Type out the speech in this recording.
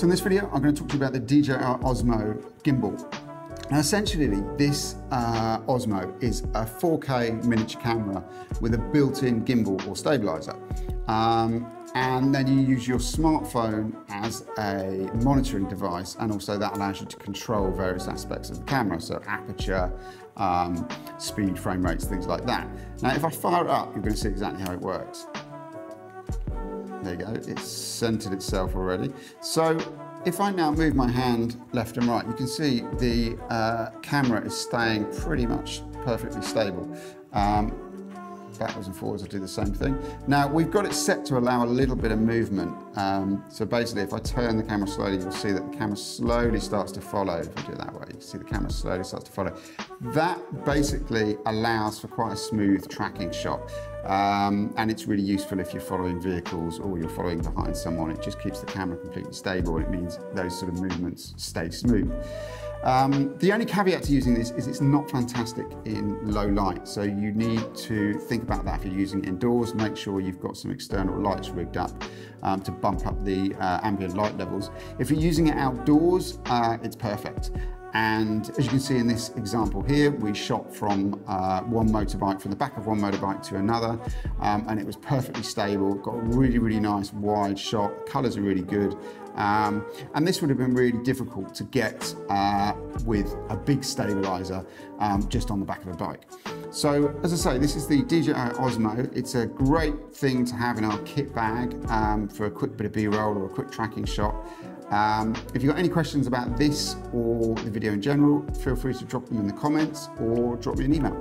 So in this video, I'm going to talk to you about the DJI Osmo gimbal. Now essentially, this uh, Osmo is a 4K miniature camera with a built-in gimbal or stabilizer. Um, and then you use your smartphone as a monitoring device and also that allows you to control various aspects of the camera, so aperture, um, speed, frame rates, things like that. Now if I fire it up, you're going to see exactly how it works. There you go, it's centered itself already. So if I now move my hand left and right, you can see the uh, camera is staying pretty much perfectly stable. Um, backwards and forwards, I do the same thing. Now we've got it set to allow a little bit of movement. Um, so basically if I turn the camera slowly, you'll see that the camera slowly starts to follow. If I do it that way, you can see the camera slowly starts to follow. That basically allows for quite a smooth tracking shot. Um, and it's really useful if you're following vehicles or you're following behind someone. It just keeps the camera completely stable it means those sort of movements stay smooth. Um, the only caveat to using this is it's not fantastic in low light, so you need to think about that if you're using it indoors. Make sure you've got some external lights rigged up um, to bump up the uh, ambient light levels. If you're using it outdoors, uh, it's perfect. And as you can see in this example here, we shot from uh, one motorbike, from the back of one motorbike to another, um, and it was perfectly stable. Got a really, really nice wide shot. Colors are really good. Um, and this would have been really difficult to get uh, with a big stabilizer um, just on the back of a bike. So as I say, this is the DJI Osmo. It's a great thing to have in our kit bag um, for a quick bit of B-roll or a quick tracking shot. Um, if you've got any questions about this or the video in general, feel free to drop them in the comments or drop me an email.